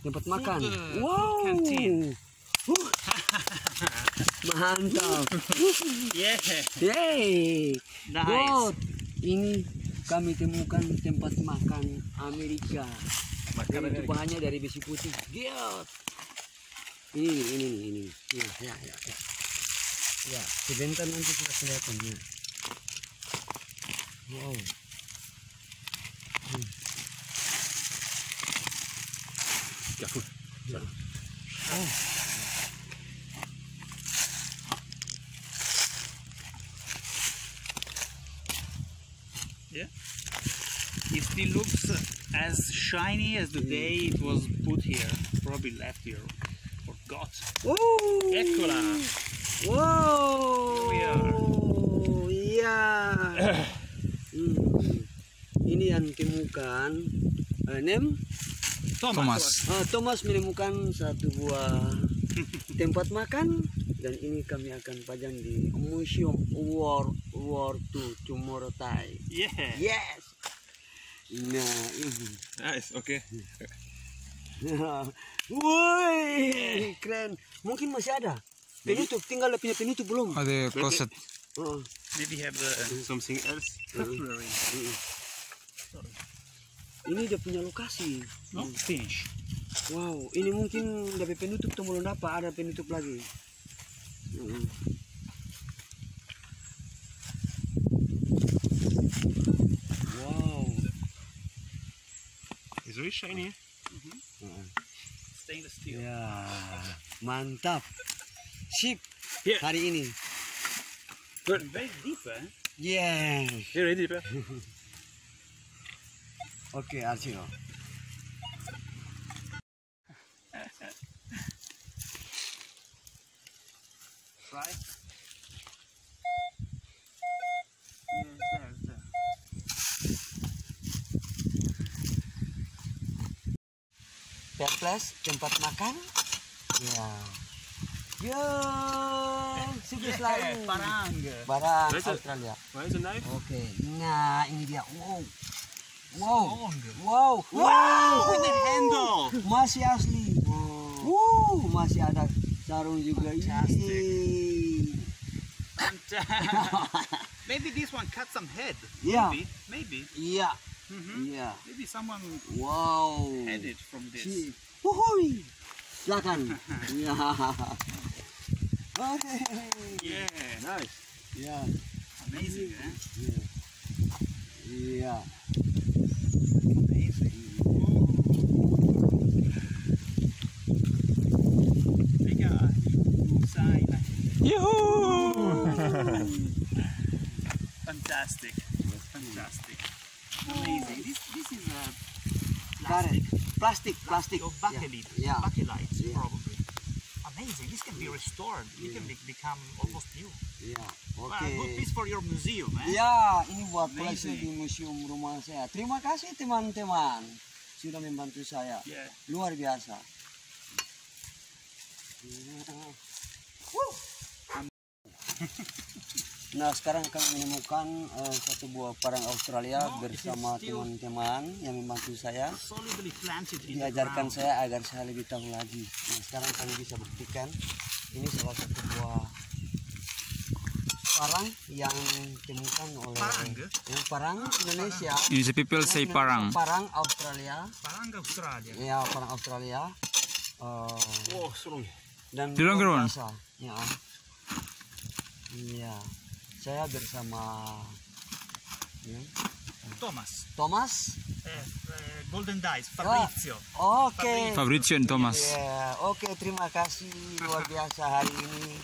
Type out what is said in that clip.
tempat makan. Wow. Mantap. Yeah. Yeay. Nice. Ini kami temukan tempat makan Amerika. Dan itu bahannya dari besi putih. Giot. Ini ini ini ini. Ya ya ya. Ya, ya sebentar nanti sudah kelihatan ya. Wow. Yeah. It still looks as shiny as the day it was put here. Probably left here. Forgot. Oh. Eccola. Wow. Here Iya. Hmm. Ini yang temukan. Uh, name? Thomas. Ah, Thomas menemukan satu buah tempat makan dan ini kami akan pajang di Museum War War II Tomorrow Time. Yeah. Yes. Nah ini. Nice, okay. Woi, keren. Mungkin masih ada. Penutup, tinggal punya penutup belum? Ada closet. Oh. Maybe have the Something else? cutlery. Ini dia punya lokasi. No? Finish. Wow, ini mungkin dari penutup tuh belum dapat, ada penutup lagi. Mm. Wow. It's very shiny. Stainless steel. Ya, mantap. Sip. Yeah. Hari ini. Very deep, eh? Yeah. You ready, Pak? Oke, Archino. Right? Yes, there, there. Perples, tempat makan. Ya. Yo, sukses selalu. Parang. Barang it? Australia. Oke, nah ini dia. Wow. Wow. Long. Wow. Wow. With the handle. Masih asli. Wow, masih ada sarung juga. Fantastic. Maybe this one cut some head. Yeah. Maybe. Maybe. Iya. Mhm. Iya. Maybe someone Wow. had it from this. Si- Wuhui. Silakan. Ya. Oke. Yeah. Nice. Ya. Amazing, eh? Iya. Amazing. Mega sign. Fantastic. Fantastic. Amazing. This this is a Karet. plastic. Plastik, plastik. Or bakelite. Ya. Bakelite, Yeah. probably. Amazing. This can be restored. It can be, become almost new. Iya. Wow, Oke. good piece for your museum, eh? Ya, ini buat koleksi di museum rumah saya. Terima kasih teman-teman sudah membantu saya. Yeah. Luar biasa. Nah, sekarang kami menemukan eh, satu buah parang Australia bersama teman-teman yang membantu saya. Diajarkan saya agar saya lebih tahu lagi. Nah, sekarang kami bisa buktikan ini salah satu buah parang yang ditemukan oleh Parang, eh? yang parang Indonesia. Indonesia people say parang. Parang Australia. Parang Australia. Ya, parang Australia. Eh, Oh, strong. dan biasa. Ya. Iya. Saya bersama ya, Thomas. Thomas. Eh, eh, Golden Dice. Fabrizio. Oke. Fabrizio and Thomas. Ya, oke terima kasih luar biasa hari ini